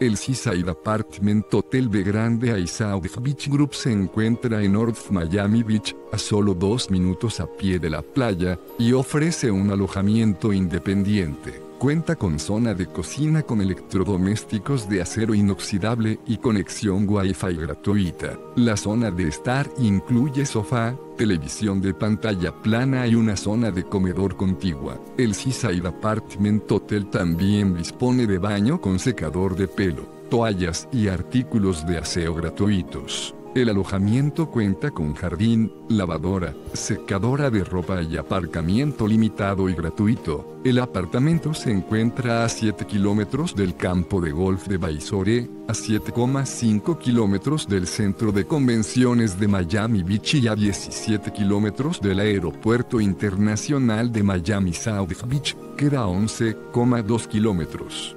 El Seaside Apartment Hotel de Grande y South Beach Group se encuentra en North Miami Beach, a solo dos minutos a pie de la playa, y ofrece un alojamiento independiente. Cuenta con zona de cocina con electrodomésticos de acero inoxidable y conexión Wi-Fi gratuita. La zona de estar incluye sofá, televisión de pantalla plana y una zona de comedor contigua. El Seaside Apartment Hotel también dispone de baño con secador de pelo, toallas y artículos de aseo gratuitos. El alojamiento cuenta con jardín, lavadora, secadora de ropa y aparcamiento limitado y gratuito. El apartamento se encuentra a 7 kilómetros del campo de golf de Baisore, a 7,5 kilómetros del centro de convenciones de Miami Beach y a 17 kilómetros del aeropuerto internacional de Miami South Beach, que da 11,2 kilómetros.